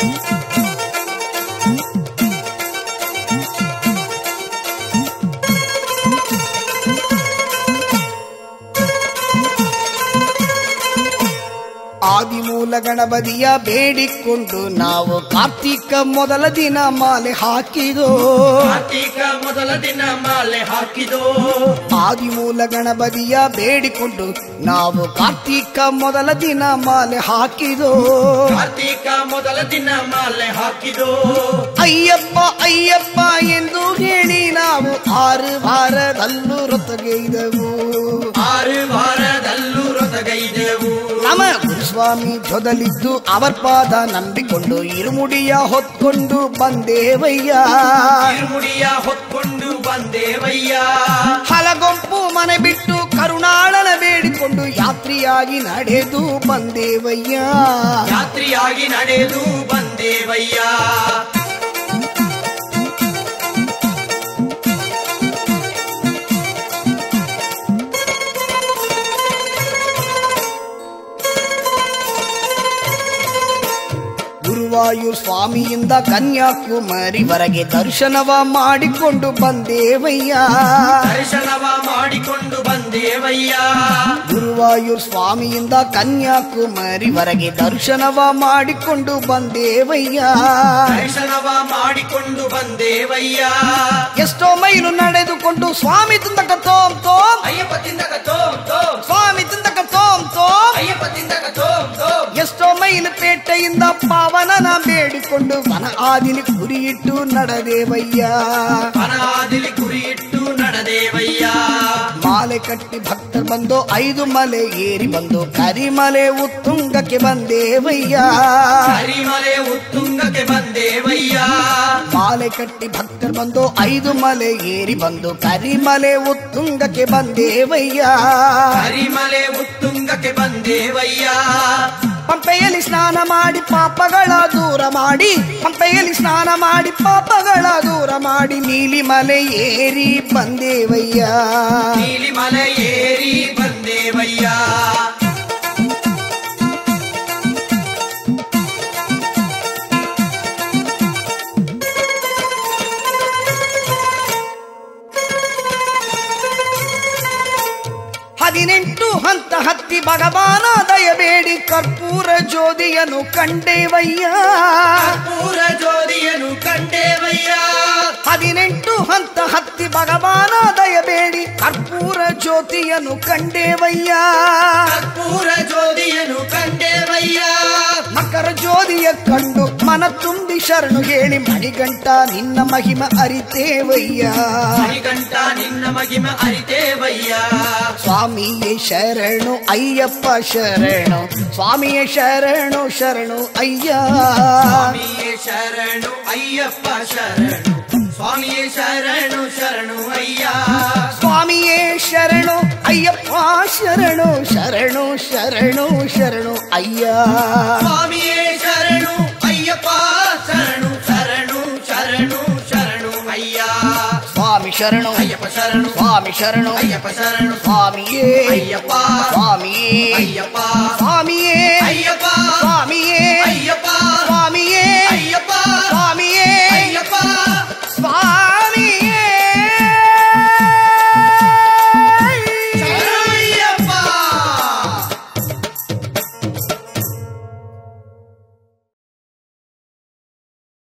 Mm-hmm. ಆದಿಮೂಲ ಗಣಪತಿಯ ಬೇಡಿಕೊಂಡು ನಾವು ಕಾರ್ತಿಕ ಮೊದಲ ದಿನ ಮಾಲೆ ಹಾಕಿದೋ. ಕಾರ್ತಿಕ ಮೊದಲ ದಿನ ಮಾಲೆ ಹಾಕಿದೋ. ಆದಿಮೂಲ ಗಣಪತಿಯ ಬೇಡಿಕೊಂಡು ನಾವು ಕಾರ್ತಿಕ ಮೊದಲ ದಿನ ಮಾಲೆ ಹಾಕಿದೋ. ಕಾರ್ತಿಕ ಮೊದಲ ದಿನ ಮಾಲೆ ಹಾಕಿದೋ. ಅಯ್ಯಪ್ಪ ಅಯ್ಯಪ್ಪ ಎಂದು ಹೇಳಿ ನಾವು ಆರು ವಾರದಲ್ಲೂ ರೊತ್ತಗೈದವು ಆರು ಗುರುಸ್ವಾಮಿ ಜೊದಲಿದ್ದು ಅವರ ಪಾದ ನಂಬಿಕೊಂಡು ಇರುಮುಡಿಯ ಹೊತ್ಕೊಂಡು ಬಂದೇವಯ್ಯ. ಇರುಮುಡಿಯ ಹೊತ್ಕೊಂಡು ಬಂದೇವಯ್ಯ. ಹಲಗೊಂಪು ಮನೆ ಬಿಟ್ಟು ಕರುಣಾಳನ ಬೇಡಿಕೊಂಡು ಯಾತ್ರಿಯಾಗಿ ನಡೆದು ಬಂದೇವಯ್ಯ. ಯಾತ್ರಿಯಾಗಿ ನಡೆದು ಬಂದೇವಯ್ಯ. ಗುರುವಾಯೂರ್ ಸ್ವಾಮಿಯಿಂದ ಕನ್ಯಾಕುಮಾರಿವರೆಗೆ ದರ್ಶನವ ಮಾಡಿಕೊಂಡು ಬಂದೇವಯ್ಯ. ದರ್ಶನವ ಮಾಡಿಕೊಂಡು ಬಂದೇವಯ್ಯ. ಗುರುವಾಯೂರ್ ಸ್ವಾಮಿಯಿಂದ ಕನ್ಯಾಕುಮಾರಿವರೆಗೆ ದರ್ಶನವ ಮಾಡಿಕೊಂಡು ಬಂದೇವಯ್ಯ. ದರ್ಶನವ ಮಾಡಿಕೊಂಡು ಬಂದೇವಯ್ಯ. ಎಷ್ಟೋ ಮೈಲು ನಡೆದುಕೊಂಡು ಸ್ವಾಮಿ ತಿಂದ ತೋಮ್ ತೋಮ್ ಅಯ್ಯಪ್ಪ ತಿಂದಕ ತೋಮ್ ತೋಮ್ ಸ್ವಾಮಿ ತಿಂದಕ ತೋಮ್ ತೋಮ್ ಅಯ್ಯಪ್ಪ ತಿಂದಕ ತೋಮ್ ತೋಮ್ ಎಷ್ಟೋ ಮೈಲು ಪೇಟೆಯಿಂದ ಪಾವನನ ಬೇಡಿಕೊಂಡು ವನ ಆದಿಲಿ ಗುರಿಯಿಟ್ಟು ನಡೆದೇವಯ್ಯ ಅನಾದಿಲಿ ಗುರಿ ಇಟ್ಟು ನಡೆದೇವಯ್ಯ ಮಾಲೆ ಕಟ್ಟಿ ಭಕ್ತರು ಬಂದು ಐದು ಮಲೆ ಏರಿ ಬಂದು ಕರಿಮಲೆ ಉತ್ತುಂಗಕ್ಕೆ ಬಂದೇವಯ್ಯ ಹರಿಮಲೆ ಉತ್ತುಂಗಕ್ಕೆ ಬಂದೇವಯ್ಯ ಮಾಲೆ ಕಟ್ಟಿ ಭಕ್ತರು ಬಂದು ಐದು ಮಲೆ ಏರಿ ಬಂದು ಕರಿಮಲೆ ಉತ್ತುಂಗಕ್ಕೆ ಬಂದೇವಯ್ಯ ಹರಿಮಲೆ ಉತ್ತುಂಗಕ್ಕೆ ಬಂದೇವಯ್ಯ ಪಂಪೆಯಲ್ಲಿ ಸ್ನಾನ ಮಾಡಿ ಪಾಪಗಳ ದೂರ ಮಾಡಿ ಪಂಪೆಯಲ್ಲಿ ಸ್ನಾನ ಮಾಡಿ ಪಾಪಗಳ ದೂರ ಮಾಡಿ ನೀಲಿ ಮಲೆ ಏರಿ ಬಂದೇವಯ್ಯ ನೀಲಿ ಮಲೆ ಏರಿ ಹದಿನೆಂಟು ಹಂತ ಹತ್ತಿ ಭಗವಾನ ದಯಬೇಡಿ. ಕರ್ಪೂರ ಜ್ಯೋತಿಯನು ಕಂಡೇವಯ್ಯ. ಕರ್ಪೂರ ಜ್ಯೋತಿಯನು ಕಂಡೇವಯ್ಯ. ಹದಿನೆಂಟು ಹಂತ ಹತ್ತಿ ಭಗವಾನ ದಯಬೇಡಿ. ಕರ್ಪೂರ ಜ್ಯೋತಿಯನ್ನು ಕಂಡೇವಯ್ಯ. ಕರ್ಪೂರ ಜ್ಯೋತಿಯನ್ನು ಕಂಡೇವಯ್ಯ. ಮಕರ ಜ್ಯೋತಿಯ ಕಂಡು ಮನ ತುಂಬಿ ಶರಣು ಹೇಳಿ ಮಣಿಗಂಟ ನಿನ್ನ ಮಹಿಮ ಅರಿತೇವಯ್ಯ. ಮಣಿಗಂಟ ನಿನ್ನ ಮಹಿಮ ಅರಿತೇವಯ್ಯ. ಸ್ವಾಮಿಯೇ ಶರಣು ಅಯ್ಯಪ್ಪ ಶರಣು. ಸ್ವಾಮಿಯೇ ಶರಣು ಶರಣು ಅಯ್ಯ. ಸ್ವಾಮಿಯೇ ಶರಣು ಅಯ್ಯಪ್ಪ ಶರಣು. ಸ್ವಾಮಿಯೇ ಶರಣು ಶರಣು ಅಯ್ಯ ಸ್ವಾಮಿಯೇ ಶರಣು ಅಯ್ಯಪ್ಪ ಶರಣು ಶರಣು ಶರಣು ಶರಣು ಅಯ್ಯ ಸ್ವಾಮಿಯೇ ಶರಣು ಅಯ್ಯಪ್ಪ ಶರಣು ಶರಣು ಶರಣು ಶರಣು ಅಯ್ಯ ಸ್ವಾಮಿ ಶರಣು ಅಯ್ಯಪ್ಪ ಶರಣು ಸ್ವಾಮಿ ಶರಣು ಅಯ್ಯಪ್ಪ ಶರಣು ಸ್ವಾಮಿಯೇ ಅಯ್ಯಪ್ಪ ಸ್ವಾಮಿಯೇ ಅಯ್ಯಪ್ಪ ಸ್ವಾಮಿಯೇ ಅಯ್ಯಪ್ಪ